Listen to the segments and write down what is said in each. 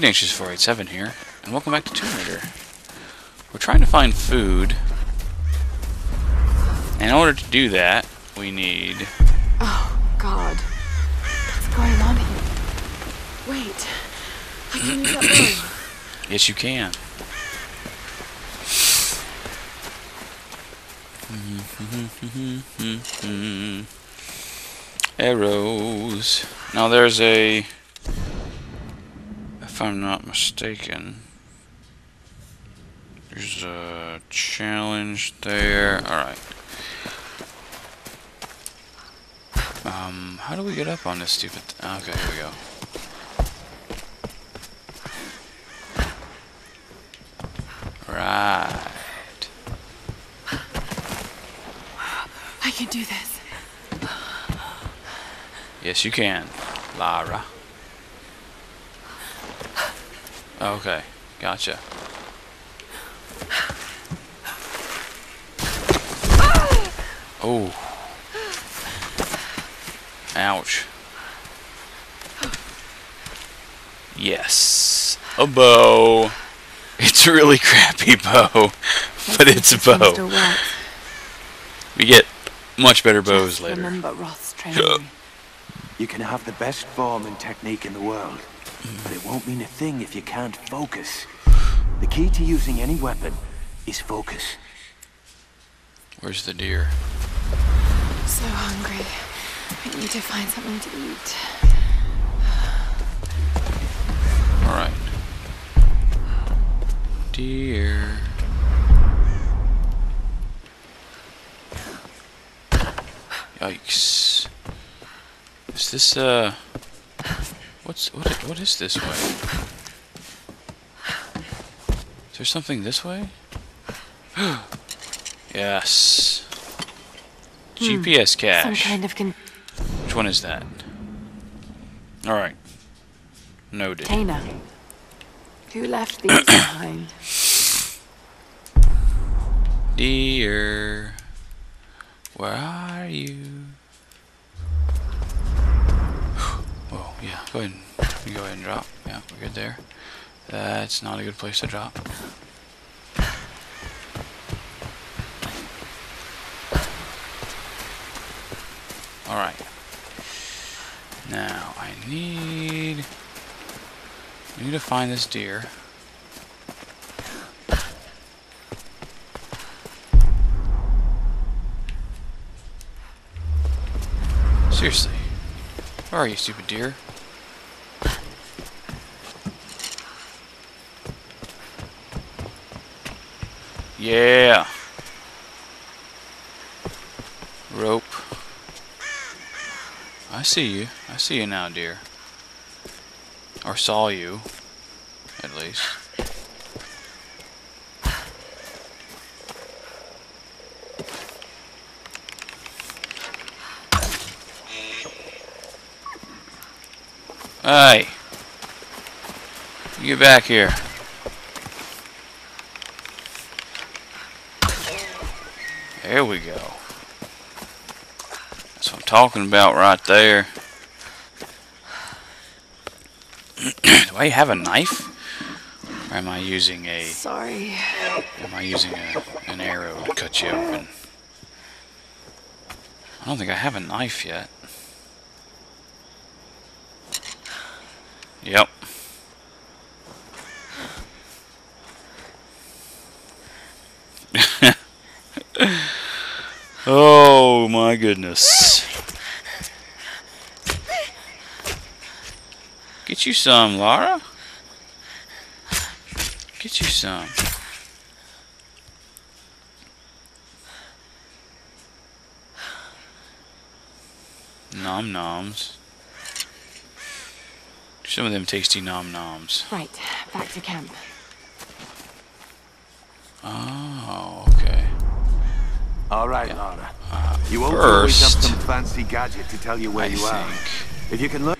Ignatius487 here, and welcome back to Tomb Raider. We're trying to find food. And in order to do that, we need... Oh, God. What's going on here? Wait. I can use that. Yes, you can. Arrows. Now there's a... If I'm not mistaken... There's a challenge there. Alright. Um, how do we get up on this stupid... Okay, here we go. Right. I can do this. Yes, you can, Lara. Okay, gotcha. Oh. Ouch. Yes. A bow. It's a really crappy bow, but it's a bow. We get much better bows Just later. Remember Roth's training. You can have the best form and technique in the world, but it won't mean a thing if you can't focus. The key to using any weapon is focus. Where's the deer? So hungry. I need to find something to eat. Alright. Deer. Yikes. Is this, uh... What's, what, what is this way? Is there something this way? yes. Hmm. GPS cache. Some kind of Which one is that? Alright. Noted. container. Who left these behind? Dear, where are you? Yeah, go ahead. and- go ahead and drop. Yeah, we're good there. That's not a good place to drop. Alright. Now, I need... I need to find this deer. Seriously. Where are you, stupid deer? Yeah. Rope. I see you. I see you now, dear. Or saw you, at least. Hey. You get back here. There we go. That's what I'm talking about right there. Do I have a knife? Or am I using a Sorry. am I using a, an arrow to cut you open? I don't think I have a knife yet. Yep. oh my goodness. Get you some, Lara. Get you some. Nom noms. Some of them tasty nom noms. Right, back to camp. Oh, okay. All right, Yeah. Lara. Uh, You won't always have first, some fancy gadget to tell you where I you are. think. If you can look.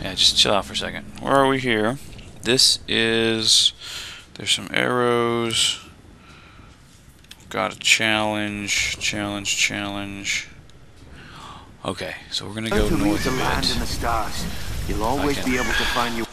Yeah, just chill out for a second. Where are we here? This is. There's some arrows. Got a challenge. Challenge, challenge. Okay, so we're gonna go Learn to north the a land bit. And the stars. You'll always be able to find your.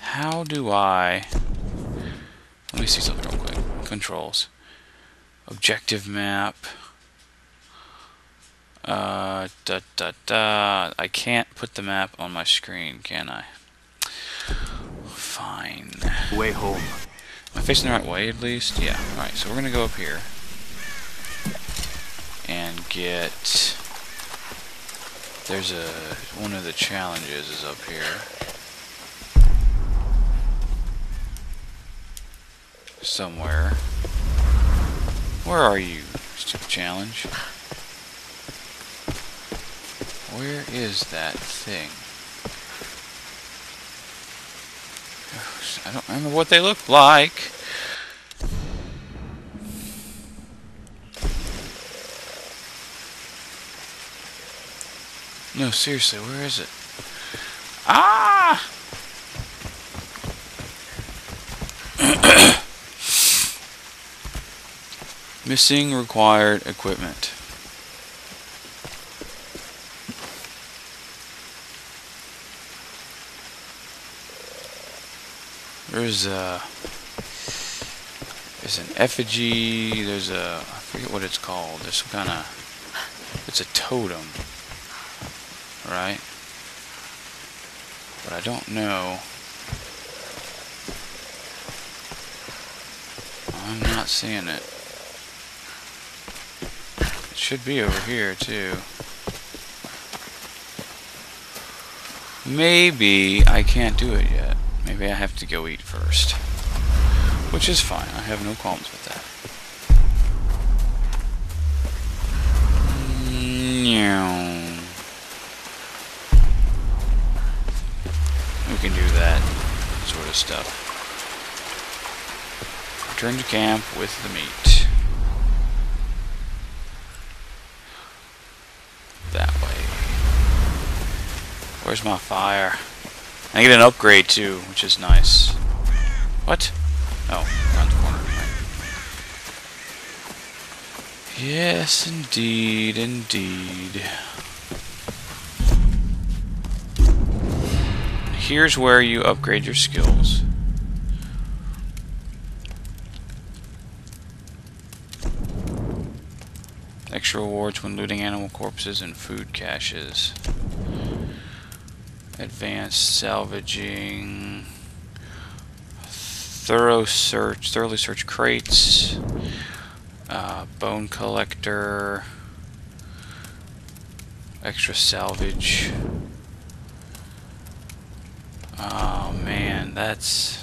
how do I... Let me see something real quick. Controls. Objective map. Uh, da da da. I can't put the map on my screen, can I? Fine. Way home. Am I facing the right way at least? Yeah. Alright, so we're gonna go up here. And get... There's a... One of the challenges is up here. Somewhere. Where are you, challenge? Where is that thing? I don't remember what they look like. No, seriously, where is it? Ah! Missing required equipment. There's a there's an effigy. There's a I forget what it's called. There's some kind of it's a totem, right? But I don't know. I'm not seeing it. It should be over here too. Maybe I can't do it yet. Maybe I have to go eat first. Which is fine. I have no qualms with that. Meow. We can do that sort of stuff. Return to camp with the meat. That way. Where's my fire? I get an upgrade too, which is nice. What? Oh, around the corner. Yes, indeed, indeed. Here's where you upgrade your skills. Extra rewards when looting animal corpses and food caches. Advanced salvaging. Thorough search, thoroughly search crates. Uh, bone collector. Extra salvage. Oh man, that's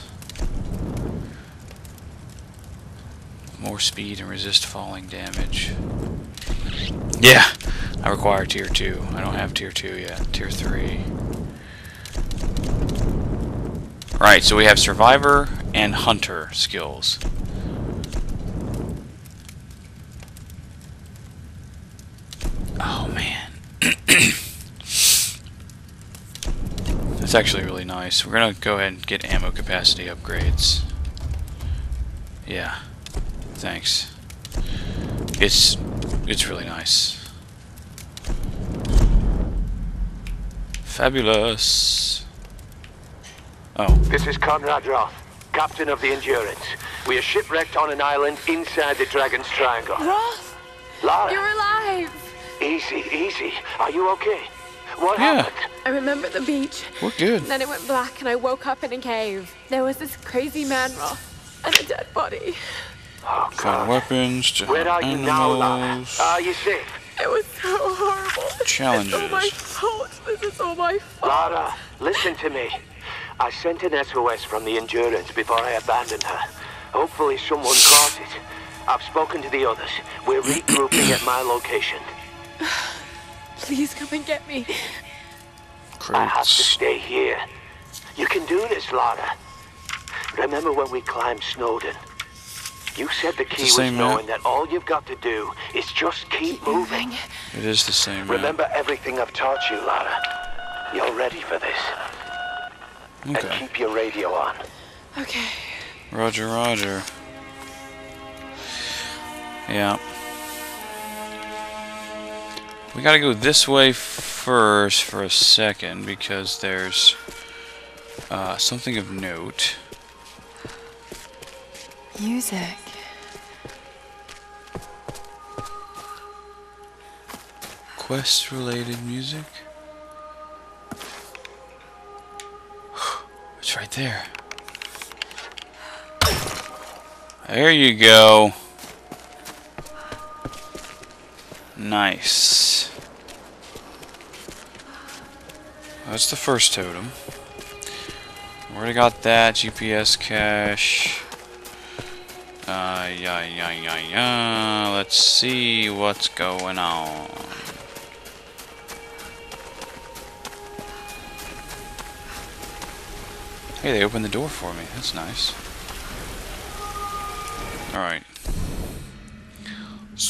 more speed and resist falling damage. Yeah, I require tier 2. I don't have tier 2 yet. Tier 3. Right, so we have survivor and hunter skills. Oh man. That's actually really nice. We're gonna go ahead and get ammo capacity upgrades. Yeah. Thanks. It's it's really nice. Fabulous. Oh. This is Conrad Roth, captain of the Endurance. We are shipwrecked on an island inside the Dragon's Triangle. Roth, Lara, you're alive. easy, easy. Are you okay? What Yeah. happened? I remember the beach. We're good. Then it went black and I woke up in a cave. There was this crazy man, Roth, and a dead body. Oh, Find God. weapons to Where are hunt you now, Lara? animals. Are you safe? It was so horrible. It's all my Challenges. fault. This is all my fault. Lara, listen to me. I sent an SOS from the Endurance before I abandoned her. Hopefully someone caught it. I've spoken to the others. We're regrouping at my location. Please come and get me. I have to stay here. You can do this, Lara. Remember when we climbed Snowdon? You said the key was same map. knowing that all you've got to do is just keep moving. It is the same. map. Remember everything I've taught you, Lara. You're ready for this. Okay. And Okay. keep your radio on. Okay. Roger, Roger. Yeah. We gotta go this way first for a second because there's Uh, something of note. Music. Quest related music. It's right there. There you go. Nice. That's the first totem. Already got that. GPS cache. Uh, yeah, yeah, yeah, yeah. Let's see what's going on. Hey, they opened the door for me. That's nice. Alright.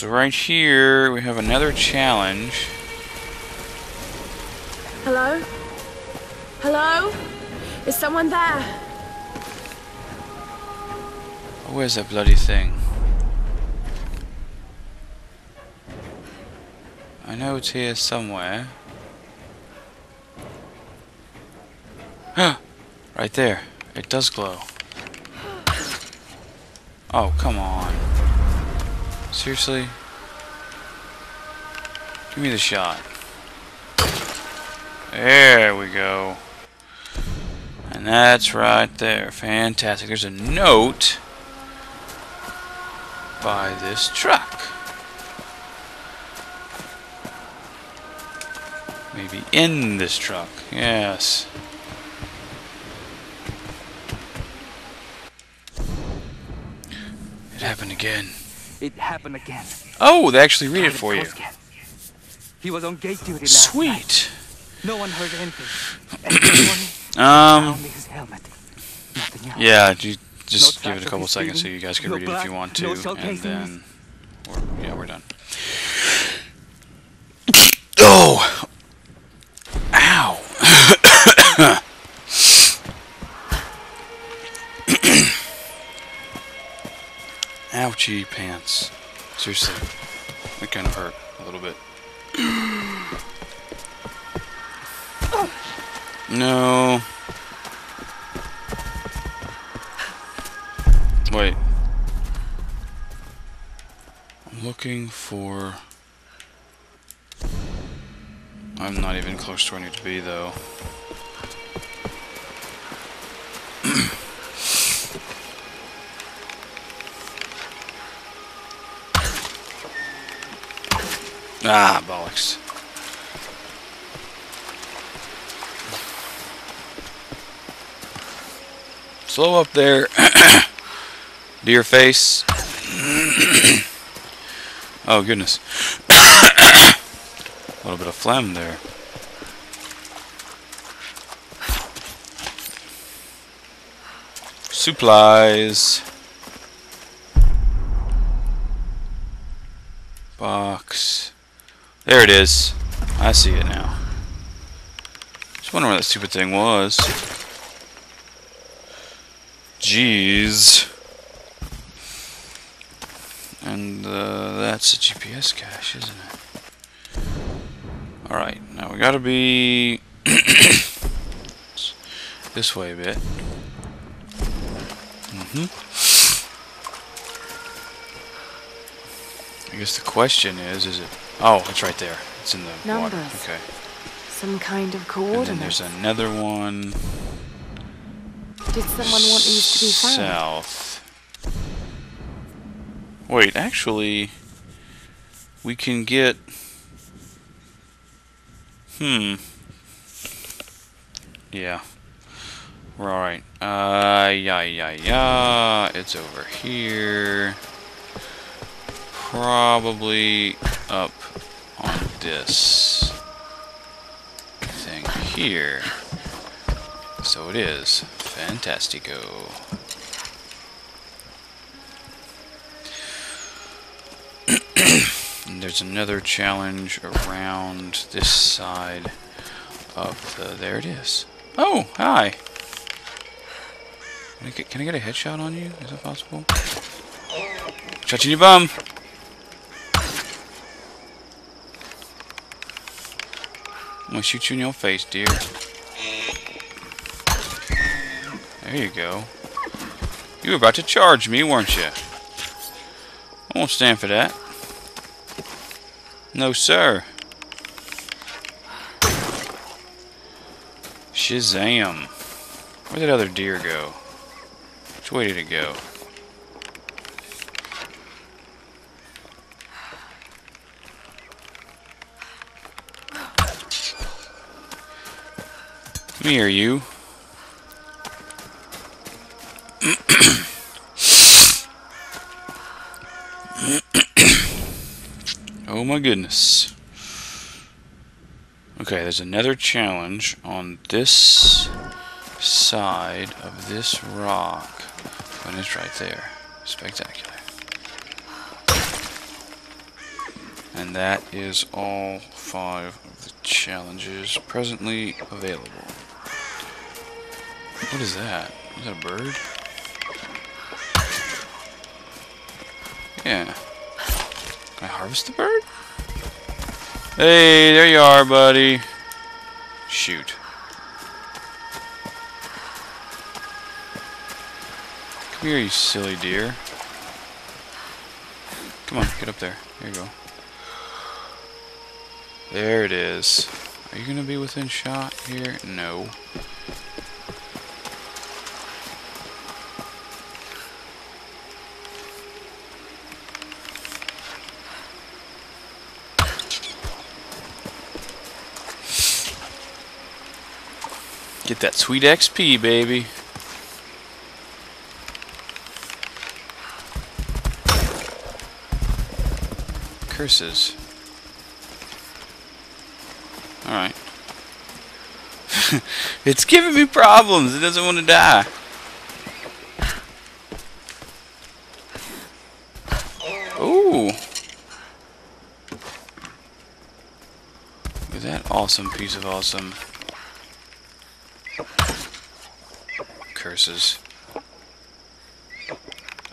So right here, we have another challenge. Hello? Hello? Is someone there? Where's that bloody thing? I know it's here somewhere. right there. It does glow. Oh, come on. Seriously? Give me the shot. There we go. And that's right there. Fantastic. There's a note by this truck. Maybe in this truck. Yes. It happened again. It happened again. Oh, they actually read it for you. He was on gate duty last night. Sweet. No one heard anything. And this morning, Um, his helmet. Nothing else. yeah, you just No give it a couple seconds so you guys can no read it if you want to, no and then, we're, yeah, we're done. Oh! Seriously. That kind of hurt a little bit. No. Wait. I'm looking for... I'm not even close to where I need to be, though. Ah, bollocks. Slow up there. Deer face. oh, goodness. A little bit of phlegm there. Supplies. Box. There it is. I see it now. Just wondering where that stupid thing was. Jeez. And uh, that's a GPS cache, isn't it? Alright, now we gotta be this way a bit. Mm hmm I guess the question is, is it... Oh, it's right there. It's in the water. Numbers. Okay. Some kind of And then there's another one Did someone want these to be found? south. Wait, actually, we can get. Hmm. Yeah. We're alright. Uh, yeah, yeah, yeah. It's over here. Probably up on this thing here. So it is. Fantastico. there's another challenge around this side of the... There it is. Oh, hi. Can I get, can I get a headshot on you? Is that possible? In your bum. Gonna shoot you in your face, dear. There you go. You were about to charge me, weren't you? I won't stand for that. No, sir. Shazam. Where'd that other deer go? Which way did it go? Come here, you. oh my goodness. Okay, there's another challenge on this side of this rock. And it's right there. Spectacular. And that is all five of the challenges presently available. What is that? Is that a bird? Yeah. Can I harvest the bird? Hey, there you are, buddy. Shoot. Come here, you silly deer. Come on, get up there. There you go. There it is. Are you gonna be within shot here? No. Get that sweet XP, baby. Curses. Alright. it's giving me problems. It doesn't want to die. Ooh. Look at that awesome piece of awesome. Curses.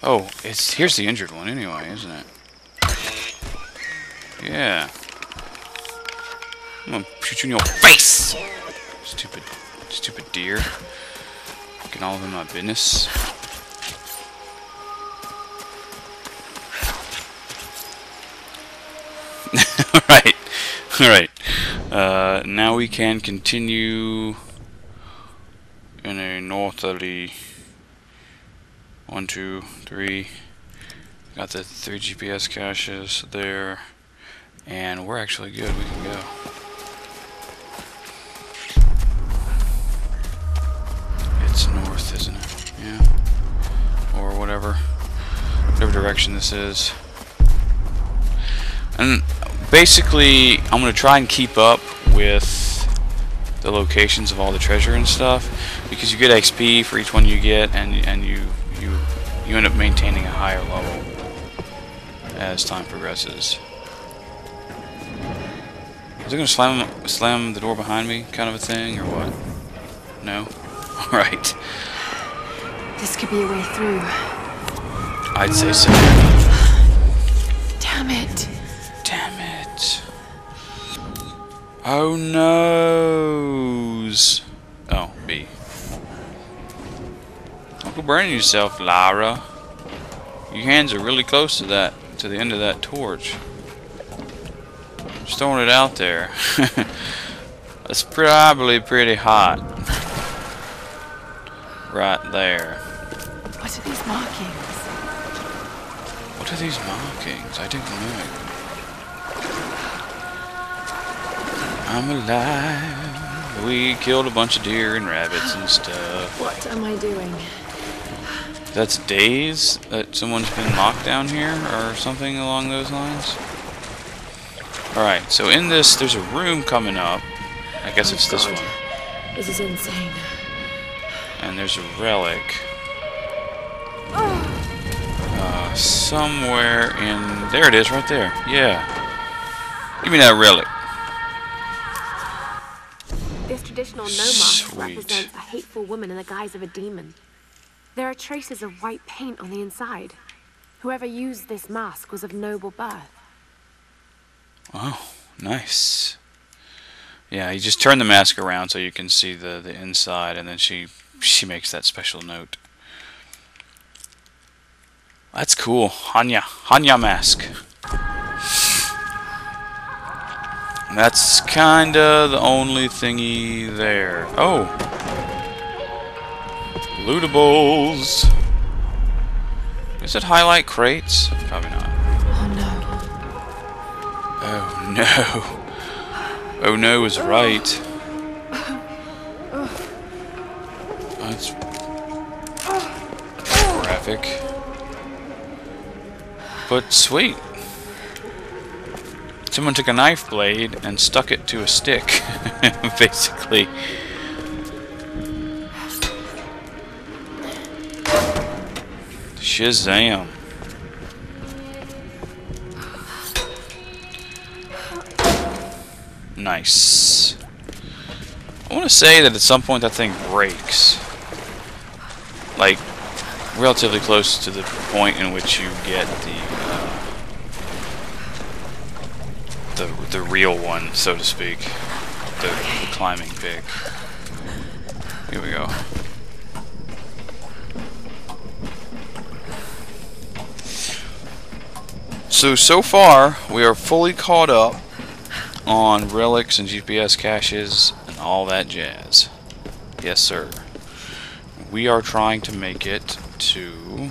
Oh, it's here's the injured one anyway, isn't it? Yeah. I'm gonna shoot you in your face! Stupid, stupid deer. Getting all of my business. Alright. Alright. Uh, now we can continue northerly one, two, three. Got the three GPS caches there. And we're actually good. We can go. It's north, isn't it? Yeah. Or whatever. Whatever direction this is. And basically, I'm going to try and keep up with the locations of all the treasure and stuff because you get XP for each one you get and and you you you end up maintaining a higher level as time progresses. Is it gonna slam slam the door behind me, kind of a thing, or what? No. All right. This could be a way through. I'd say so. Damn it. Damn it. Oh noes. Oh, B. Don't go burning yourself, Lara. Your hands are really close to that, to the end of that torch. Just throwing it out there. It's probably pretty hot. Right there. What are these markings? What are these markings? I don't know. I'm alive. We killed a bunch of deer and rabbits and stuff. What am I doing? That's days that someone's been locked down here or something along those lines. Alright, so in this, there's a room coming up. I guess Oh, it's this one. This is insane. And there's a relic. Uh, somewhere in... There it is, right there. Yeah. Give me that relic. Traditional Noh mask represents a hateful woman in the guise of a demon. There are traces of white paint on the inside. Whoever used this mask was of noble birth. Oh, nice. Yeah, you just turn the mask around so you can see the, the inside, and then she she makes that special note. That's cool. Hannya. Hannya mask. That's kinda the only thingy there. Oh. Lootables. Is it highlight crates? Probably not. Oh no. Oh no. Oh no is right. That's graphic. But sweet. Someone took a knife blade and stuck it to a stick, basically. Shazam. Nice. I want to say that at some point that thing breaks. Like, relatively close to the point in which you get the the the real one, so to speak, the, the climbing pick. Here we go. So so far we are fully caught up on relics and GPS caches and all that jazz. Yes, sir. We are trying to make it to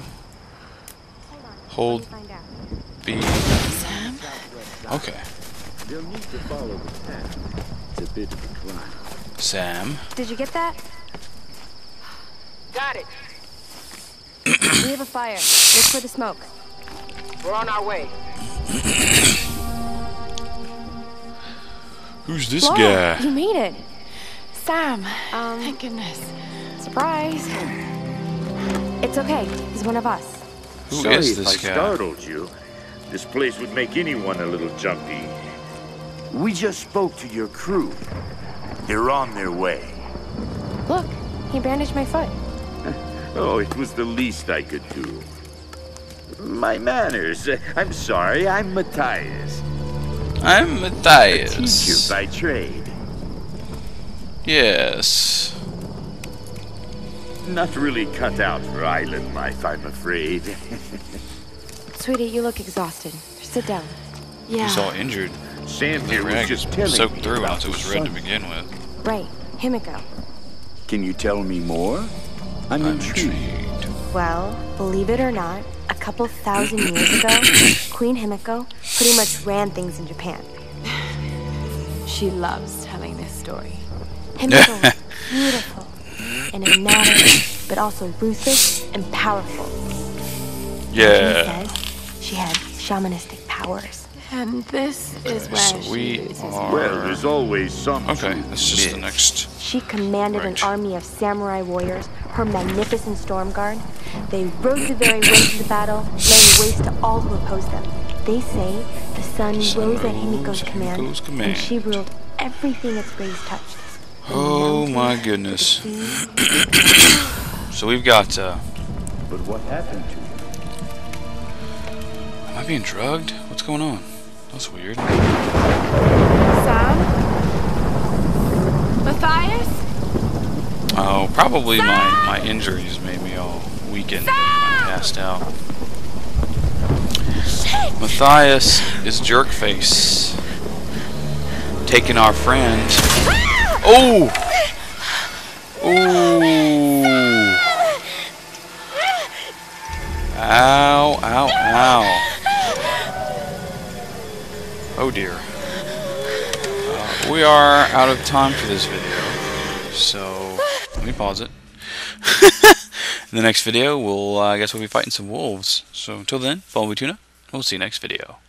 hold B. Okay. They'll need to follow the path. It's a bit of a climb. Sam. Did you get that? Got it. We have a fire. Look for the smoke. We're on our way. Who's this Lara, guy? you made it. Sam! Um, Thank goodness. surprise. It's okay. He's one of us. Who Sorry is if I guy? startled you. This place would make anyone a little jumpy. We just spoke to your crew. They're on their way. Look, he bandaged my foot. Oh, it was the least I could do. My manners. I'm sorry, I'm Mathias. I'm Mathias. A Mathias. teacher by trade. Yes. Not really cut out for island life, I'm afraid. Sweetie, you look exhausted. Sit down. Yeah. He's all injured. Sam The here was just is telling soaked me through about once it was red to begin with. Right, Himiko. Can you tell me more? I'm, I'm intrigued. intrigued. Well, believe it or not, a couple thousand years ago, Queen Himiko pretty much ran things in Japan. She loves telling this story. Himiko was beautiful, and enigmatic, but also ruthless and powerful. Yeah. He says she had shamanistic powers. And this is Okay, where so she we loses are- Well, there's always some Okay, truth that's just the next. She commanded Right. an army of samurai warriors, her magnificent storm guard. They rode the very winds of the battle, laying waste to all who opposed them. They say the sun Sun rose at rose Himiko's command, command. and she ruled everything its rays touched. Oh my goodness. So we've got. Uh, But what happened to you? am I being drugged? What's going on? That's weird. Sam? Mathias? Oh, probably my, my injuries made me all weakened and passed out. Mathias is Jerkface. Taking our friend. Oh! Ooh! Ow, ow, ow. Oh dear. Uh, we are out of time for this video. So, let me pause it. In the next video, we'll, uh, I guess we'll be fighting some wolves. So until then, follow me tuna. We'll see you next video.